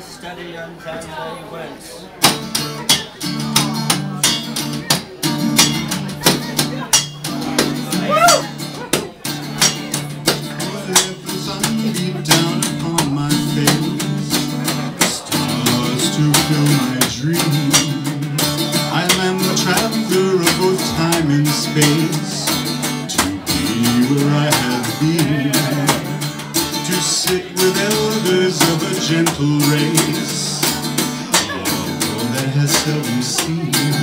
slow, steady, and my dream. I am the traveler of both time and space, gentle race, a world that has seldom seen,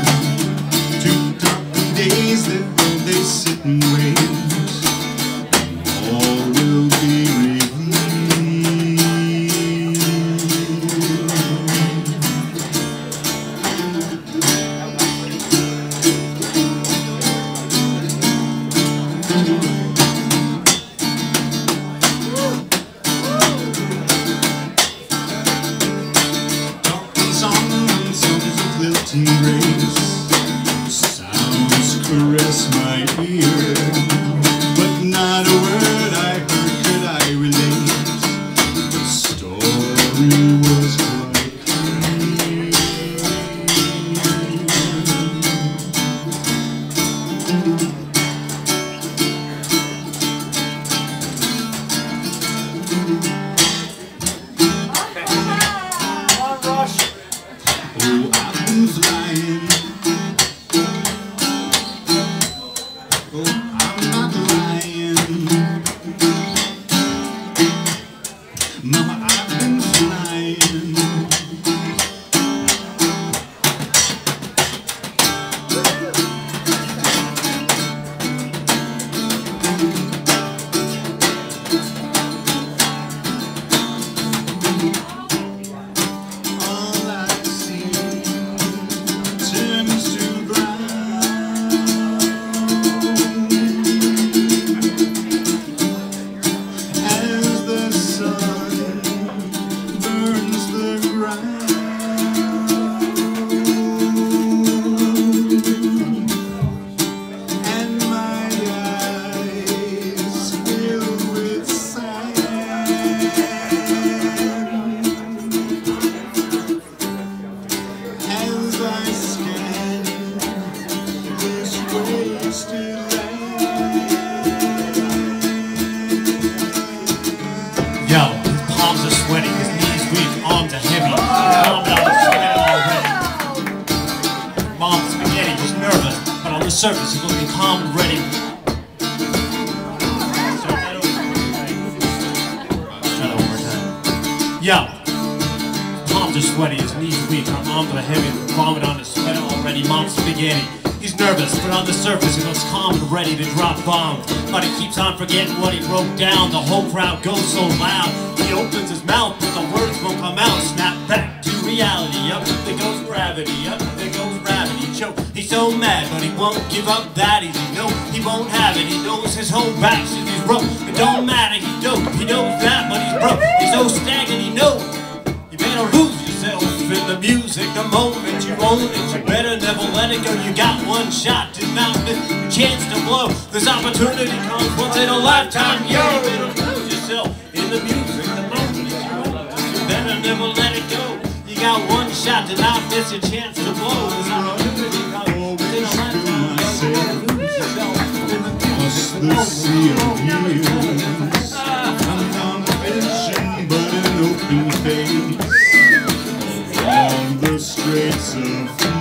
lilting grace, sounds caress my ear. But not a word I heard could I relate. The story was quite clear. Flying. Oh, I'm not lying. Mama, Start that over. Try that one more time. Yo, his palms are sweaty, his knees weak, her arms are heavy, vomit on his sweater already. Mom spaghetti. He's nervous, but on the surface he looks calm and ready to drop bombs. But he keeps on forgetting what he wrote down. The whole crowd goes so loud. He opens his mouth, but the words won't come out. Snap back to reality. Up there goes gravity. Up there goes gravity. Choke. He's so mad, but he won't give up that easy. No, he won't have it. He knows his whole backseat is rough. It don't matter. He dope. He knows that, but he's broke. He's so stagnant. He knows. You better lose yourself in the music the moment you own it. You better never let it go. You got one shot to not miss a chance to blow. This opportunity comes once in a lifetime. Yo, shot to not miss your chance to blow. This opportunity comes a lifetime. Yo, you better lose yourself in the across the sea of years. I'm on a vision, but an open face. Along the straits of